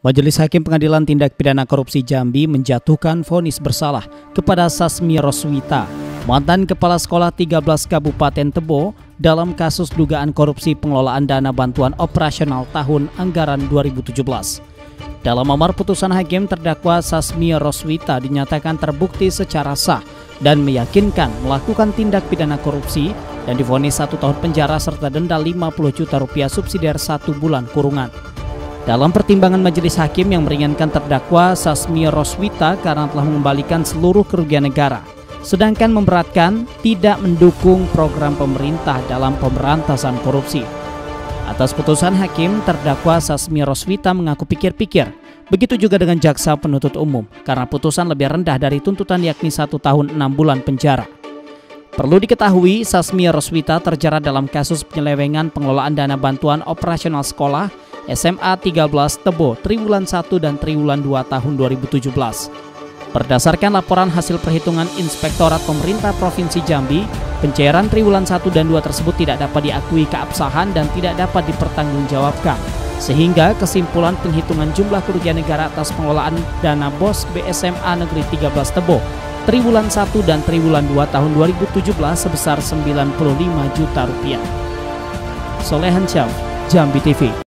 Majelis Hakim Pengadilan Tindak Pidana Korupsi Jambi menjatuhkan vonis bersalah kepada Sasmi Roswita, mantan Kepala Sekolah 13 Kabupaten Tebo dalam kasus dugaan korupsi pengelolaan dana bantuan operasional tahun anggaran 2017. Dalam amar putusan hakim terdakwa Sasmi Roswita dinyatakan terbukti secara sah dan meyakinkan melakukan tindak pidana korupsi dan divonis satu tahun penjara serta denda 50 juta rupiah subsidiar satu bulan kurungan. Dalam pertimbangan majelis hakim yang meringankan terdakwa Sasmi Roswita karena telah mengembalikan seluruh kerugian negara, sedangkan memberatkan tidak mendukung program pemerintah dalam pemberantasan korupsi. Atas putusan hakim, terdakwa Sasmi Roswita mengaku pikir-pikir. Begitu juga dengan jaksa penuntut umum, karena putusan lebih rendah dari tuntutan yakni satu tahun enam bulan penjara. Perlu diketahui, Sasmi Roswita terjerat dalam kasus penyelewengan pengelolaan dana bantuan operasional sekolah SMA 13 Tebo Triwulan 1 dan Triwulan 2 tahun 2017. Berdasarkan laporan hasil perhitungan Inspektorat Pemerintah Provinsi Jambi, pencairan triwulan 1 dan 2 tersebut tidak dapat diakui keabsahan dan tidak dapat dipertanggungjawabkan. Sehingga kesimpulan penghitungan jumlah kerugian negara atas pengelolaan dana BOS BSMA Negeri 13 Tebo triwulan 1 dan triwulan 2 tahun 2017 sebesar 95 juta rupiah. Solehan Jambi TV.